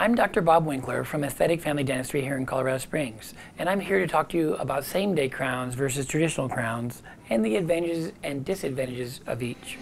I'm Dr. Bob Winkler from Esthetic Family Dentistry here in Colorado Springs, and I'm here to talk to you about same-day crowns versus traditional crowns and the advantages and disadvantages of each.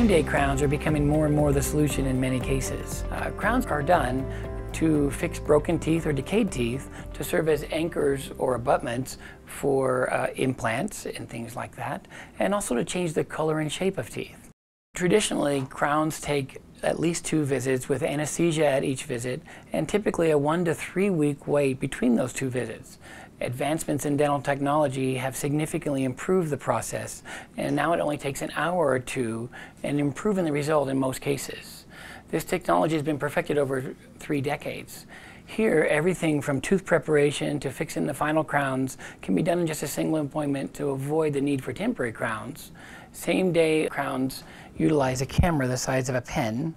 Same-day crowns are becoming more and more the solution in many cases. Uh, crowns are done to fix broken teeth or decayed teeth to serve as anchors or abutments for uh, implants and things like that, and also to change the color and shape of teeth. Traditionally, crowns take at least two visits with anesthesia at each visit and typically a one to three week wait between those two visits. Advancements in dental technology have significantly improved the process and now it only takes an hour or two and improving the result in most cases. This technology has been perfected over three decades. Here, everything from tooth preparation to fixing the final crowns can be done in just a single appointment to avoid the need for temporary crowns. Same day crowns utilize a camera the size of a pen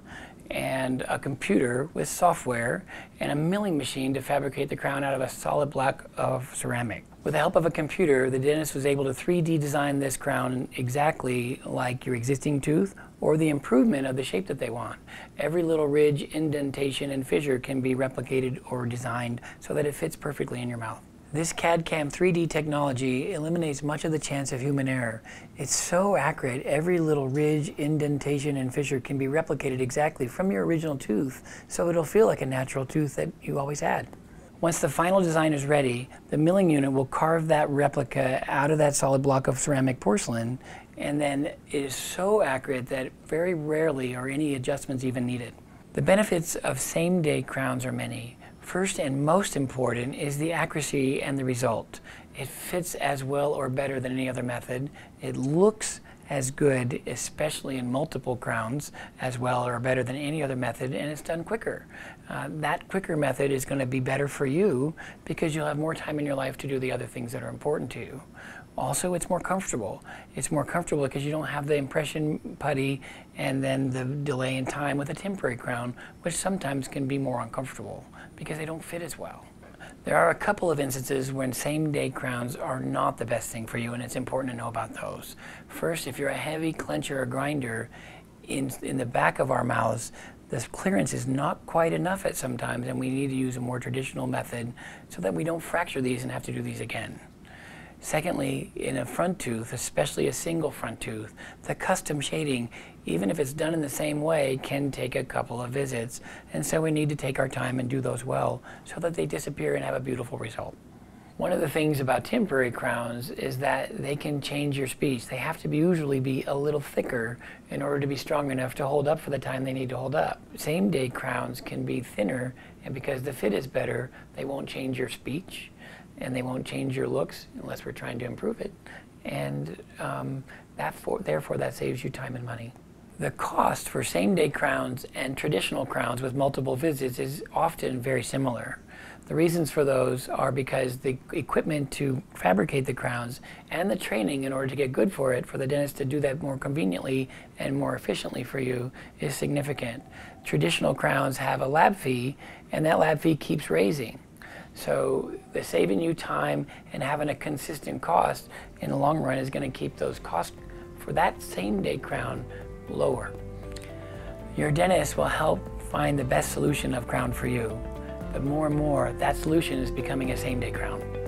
and a computer with software and a milling machine to fabricate the crown out of a solid block of ceramic. With the help of a computer, the dentist was able to 3D design this crown exactly like your existing tooth or the improvement of the shape that they want. Every little ridge, indentation, and fissure can be replicated or designed so that it fits perfectly in your mouth. This CAD-CAM 3D technology eliminates much of the chance of human error. It's so accurate, every little ridge, indentation, and fissure can be replicated exactly from your original tooth, so it'll feel like a natural tooth that you always had. Once the final design is ready, the milling unit will carve that replica out of that solid block of ceramic porcelain, and then it is so accurate that very rarely are any adjustments even needed. The benefits of same-day crowns are many. First and most important is the accuracy and the result. It fits as well or better than any other method. It looks as good, especially in multiple crowns, as well or better than any other method, and it's done quicker. Uh, that quicker method is going to be better for you because you'll have more time in your life to do the other things that are important to you. Also, it's more comfortable. It's more comfortable because you don't have the impression putty and then the delay in time with a temporary crown, which sometimes can be more uncomfortable because they don't fit as well. There are a couple of instances when same-day crowns are not the best thing for you, and it's important to know about those. First, if you're a heavy clencher or grinder, in, in the back of our mouths, the clearance is not quite enough at sometimes, and we need to use a more traditional method so that we don't fracture these and have to do these again. Secondly, in a front tooth, especially a single front tooth, the custom shading, even if it's done in the same way, can take a couple of visits. And so we need to take our time and do those well so that they disappear and have a beautiful result. One of the things about temporary crowns is that they can change your speech. They have to be usually be a little thicker in order to be strong enough to hold up for the time they need to hold up. Same day crowns can be thinner and because the fit is better, they won't change your speech and they won't change your looks unless we're trying to improve it. And um, that for, therefore, that saves you time and money. The cost for same-day crowns and traditional crowns with multiple visits is often very similar. The reasons for those are because the equipment to fabricate the crowns and the training in order to get good for it, for the dentist to do that more conveniently and more efficiently for you, is significant. Traditional crowns have a lab fee, and that lab fee keeps raising. So the saving you time and having a consistent cost in the long run is going to keep those costs for that same day crown lower. Your dentist will help find the best solution of crown for you. But more and more, that solution is becoming a same day crown.